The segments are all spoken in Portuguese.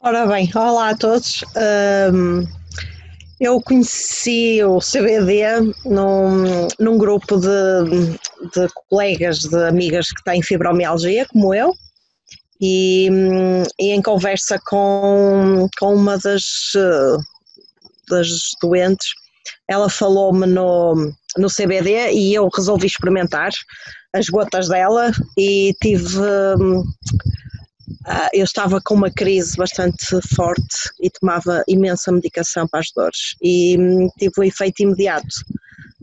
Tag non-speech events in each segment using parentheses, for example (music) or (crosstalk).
Ora bem, olá a todos. Um, eu conheci o CBD num, num grupo de, de, colegas, de amigas que têm fibromialgia, como eu, e, e em conversa com, com uma das, das doentes, ela falou-me no, no CBD e eu resolvi experimentar as gotas dela e tive. Ah, eu estava com uma crise bastante forte e tomava imensa medicação para as dores e hum, tive um efeito imediato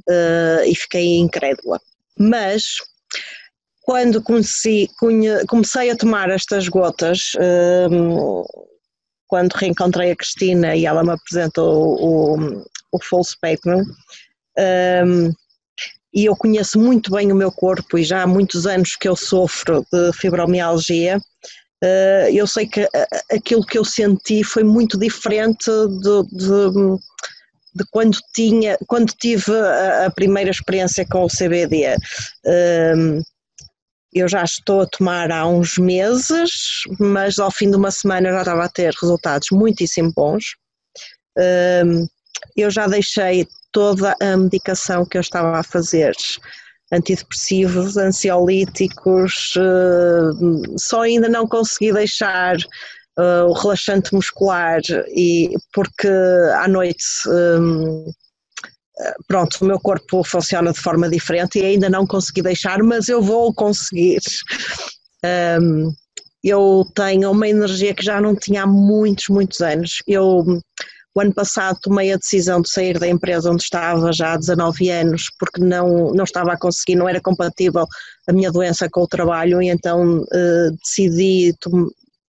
uh, e fiquei incrédula. Mas quando comecei, a tomar estas gotas, um, quando reencontrei a Cristina e ela me apresentou o, o Full Spectrum, um, e eu conheço muito bem o meu corpo e já há muitos anos que eu sofro de fibromialgia, eu sei que aquilo que eu senti foi muito diferente de, de, de quando tinha, quando tive a, a, primeira experiência com o CBD. Uh, eu já estou a tomar há uns meses, mas ao fim de uma semana já estava a ter resultados muitíssimo bons. Uh, eu já deixei toda a medicação que eu estava a fazer antidepressivos, ansiolíticos, eh, só ainda não consegui deixar eh, o relaxante muscular e porque à noite eh, pronto, o meu corpo funciona de forma diferente e ainda não consegui deixar, mas eu vou conseguir. eu tenho uma energia que já não tinha há muitos, muitos anos. Eu o ano passado tomei a decisão de sair da empresa onde estava já há 19 anos, porque não, não estava a conseguir, não era compatível a minha doença com o trabalho, e então eh, decidi tom,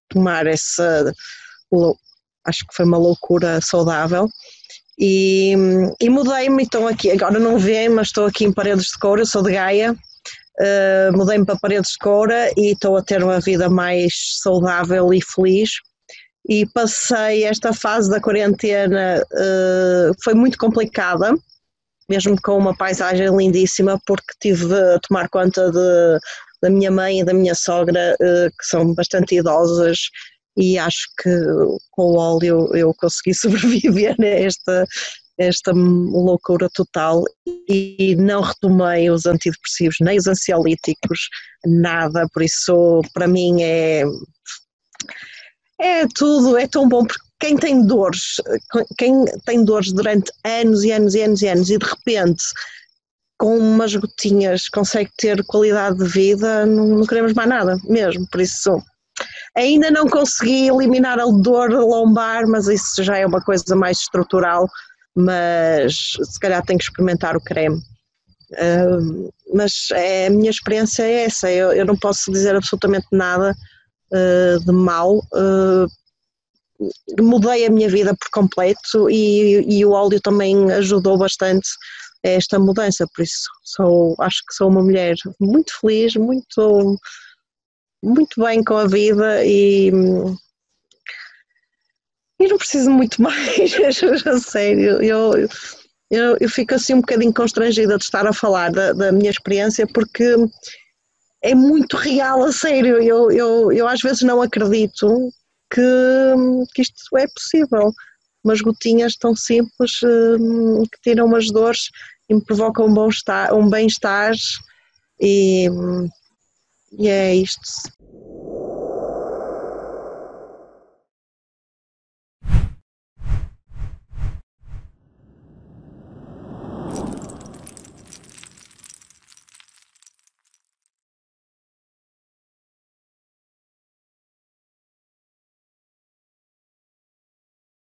tomar essa, acho que foi uma loucura saudável. E, e mudei-me, então aqui, agora não vê, mas estou aqui em Paredes de Coura, sou de Gaia, uh, mudei-me para Paredes de Coura e estou a ter uma vida mais saudável e feliz e passei esta fase da quarentena, uh, foi muito complicada, mesmo com uma paisagem lindíssima, porque tive de tomar conta de, da minha mãe e da minha sogra, uh, que são bastante idosas, e acho que com o óleo eu consegui (laughs) sobreviver a esta, esta loucura total. E não retomei os antidepressivos, nem os ansiolíticos, nada, por isso para mim é é tudo, é tão bom, porque quem tem dores, quem tem dores durante anos e anos e anos e anos e de repente com umas gotinhas consegue ter qualidade de vida, não, não queremos mais nada mesmo, por isso ainda não consegui eliminar a dor lombar, mas isso já é uma coisa mais estrutural, mas se calhar tenho que experimentar o creme. Uh, mas é, a minha experiência é essa, eu, eu não posso dizer absolutamente nada uh, de mal. Uh, mudei a minha vida por completo e, e, o óleo também ajudou bastante a esta mudança, por isso sou, acho que sou uma mulher muito feliz, muito, muito bem com a vida e, e não preciso muito (laughs) mais, a sério, eu, eu, eu fico assim um bocadinho constrangida de estar a falar da, da minha experiência porque é muito real, a sério. Eu, eu, eu às vezes não acredito que, que isto é possível. Umas gotinhas tão simples hum, que tiram umas dores e me provocam um bem-estar um bem e, e é isto.